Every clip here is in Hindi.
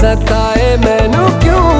सताए मैनू क्यों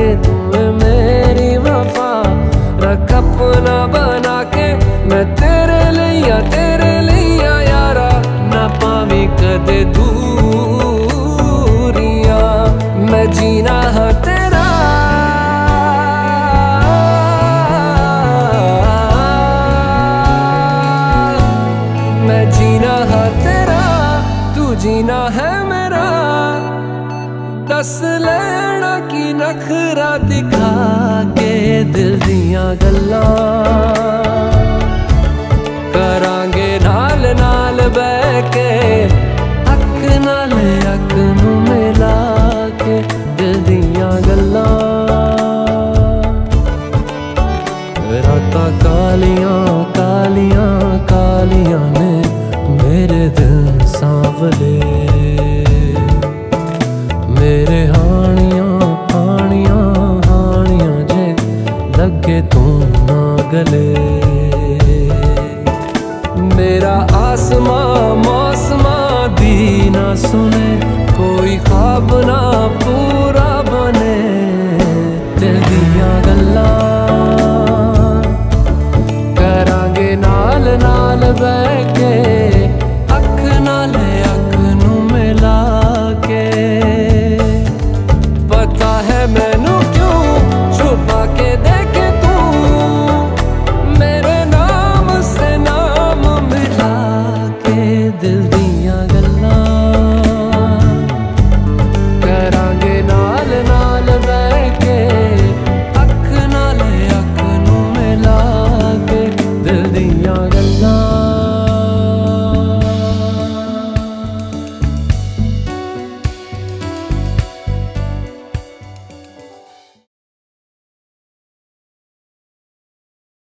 जीना है मेरा। दस लेना की नखरा दिखा के दिल दिया गल्ला। करांगे नाल नाल बह के अख नाल नू मिला के दिल दिया गल्ला। रातां कालियाँ